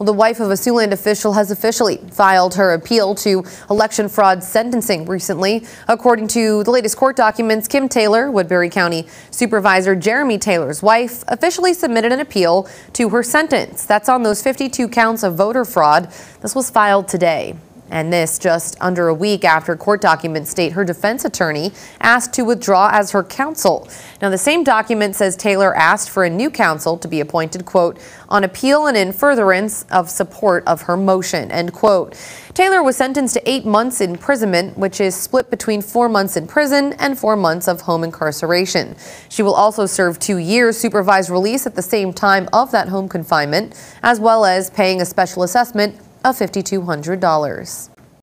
Well, the wife of a Siouxland official has officially filed her appeal to election fraud sentencing recently. According to the latest court documents, Kim Taylor, Woodbury County Supervisor Jeremy Taylor's wife, officially submitted an appeal to her sentence. That's on those 52 counts of voter fraud. This was filed today. And this just under a week after court documents state her defense attorney asked to withdraw as her counsel. Now, the same document says Taylor asked for a new counsel to be appointed, quote, on appeal and in furtherance of support of her motion, end quote. Taylor was sentenced to eight months imprisonment, which is split between four months in prison and four months of home incarceration. She will also serve two years supervised release at the same time of that home confinement, as well as paying a special assessment of $5,200.